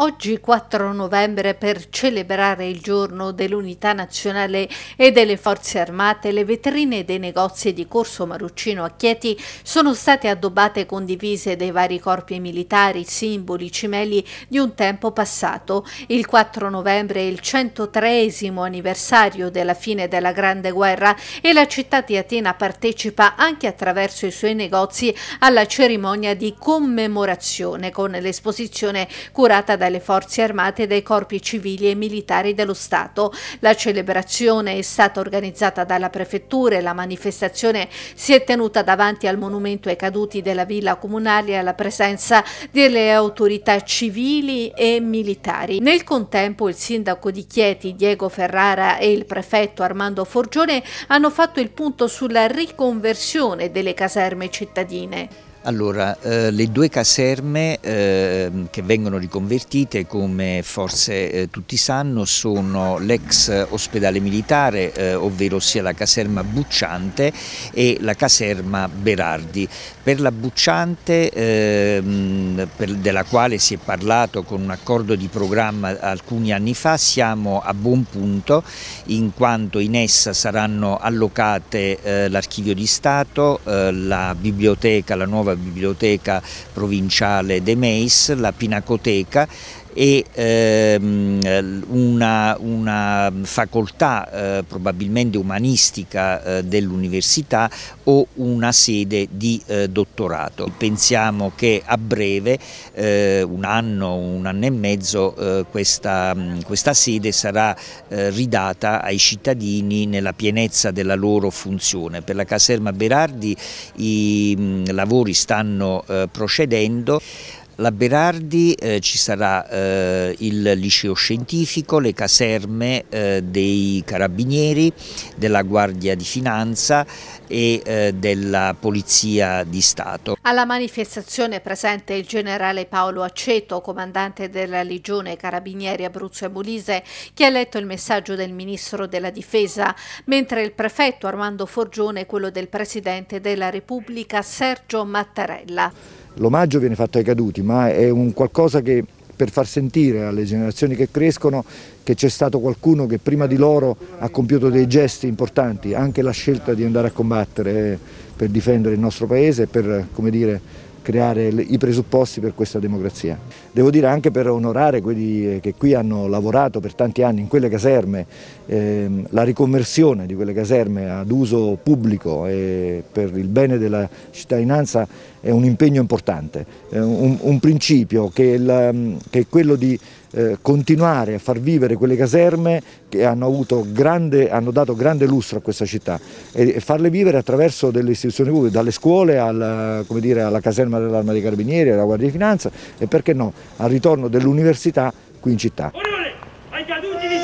Oggi 4 novembre per celebrare il giorno dell'unità nazionale e delle forze armate le vetrine dei negozi di Corso Maruccino a Chieti sono state addobbate con divise dei vari corpi militari, simboli, cimeli di un tempo passato. Il 4 novembre è il 103 anniversario della fine della Grande Guerra e la città di Atena partecipa anche attraverso i suoi negozi alla cerimonia di commemorazione con l'esposizione curata da dalle forze armate e dai corpi civili e militari dello Stato. La celebrazione è stata organizzata dalla prefettura e la manifestazione si è tenuta davanti al monumento ai caduti della villa comunale alla presenza delle autorità civili e militari. Nel contempo il sindaco di Chieti Diego Ferrara e il prefetto Armando Forgione hanno fatto il punto sulla riconversione delle caserme cittadine. Allora, eh, le due caserme eh, che vengono riconvertite, come forse eh, tutti sanno, sono l'ex ospedale militare, eh, ovvero sia la caserma Bucciante e la caserma Berardi. Per la Bucciante, ehm, per, della quale si è parlato con un accordo di programma alcuni anni fa, siamo a buon punto in quanto in essa saranno allocate eh, l'archivio di Stato, eh, la biblioteca, la nuova biblioteca provinciale De Meis, la Pinacoteca e ehm, una, una, facoltà eh, probabilmente umanistica eh, dell'università o una sede di eh, dottorato. Pensiamo che a breve, eh, un anno, un anno e mezzo, eh, questa, questa, sede sarà eh, ridata ai cittadini nella pienezza della loro funzione. Per la caserma Berardi i mh, lavori stanno procedendo. La Berardi eh, ci sarà eh, il liceo scientifico, le caserme eh, dei carabinieri, della Guardia di Finanza e eh, della Polizia di Stato. Alla manifestazione presente il generale Paolo Aceto, comandante della Legione Carabinieri Abruzzo e Molise, che ha letto il messaggio del Ministro della Difesa, mentre il prefetto Armando Forgione quello del Presidente della Repubblica Sergio Mattarella. L'omaggio viene fatto ai caduti, ma è un qualcosa che per far sentire alle generazioni che crescono che c'è stato qualcuno che prima di loro ha compiuto dei gesti importanti, anche la scelta di andare a combattere per difendere il nostro paese e per, come dire, creare i presupposti per questa democrazia. Devo dire anche per onorare quelli eh, che qui hanno lavorato per tanti anni in quelle caserme, ehm, la riconversione di quelle caserme ad uso pubblico e per il bene della cittadinanza è un impegno importante, è un, un principio che, il, che è quello di eh, continuare a far vivere quelle caserme che hanno, grande, hanno, dato grande lustro a questa città e, e farle vivere attraverso delle istituzioni pubbliche, dalle scuole alla, dire, alla caserma dell'Arma dei Carabinieri, alla Guardia di Finanza e perché no, al ritorno dell'università qui in città. Onore ai caduti di